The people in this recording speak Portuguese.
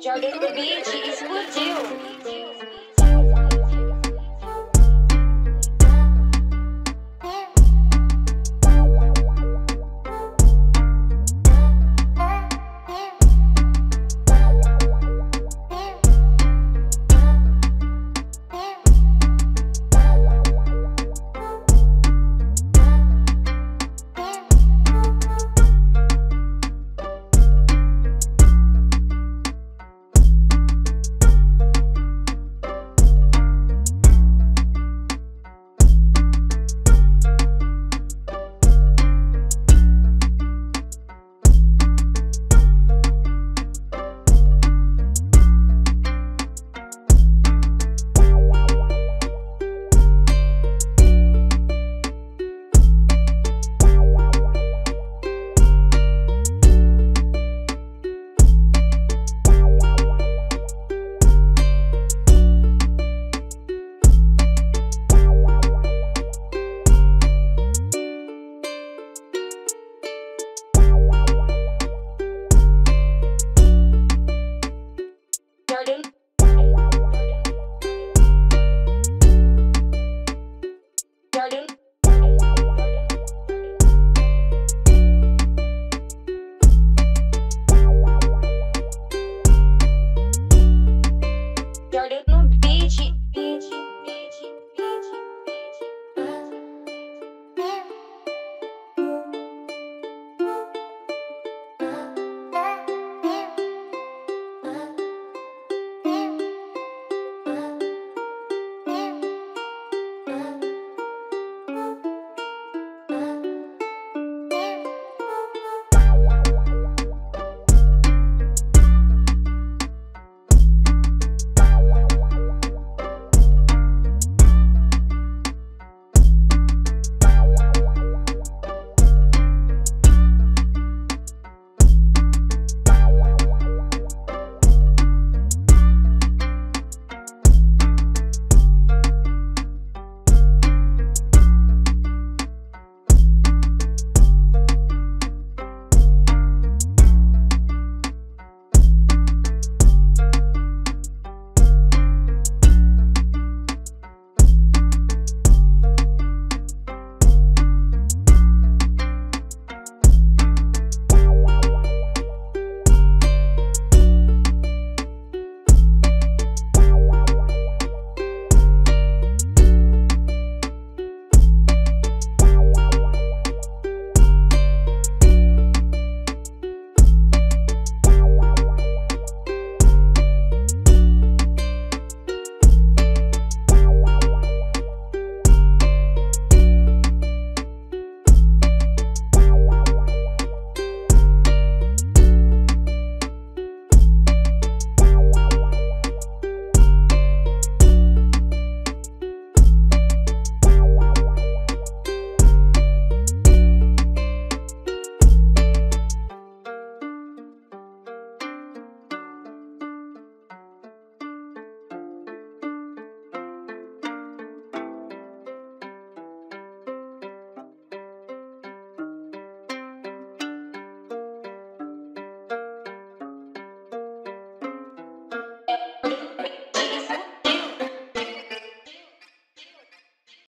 Jordan no beat explodiu. started.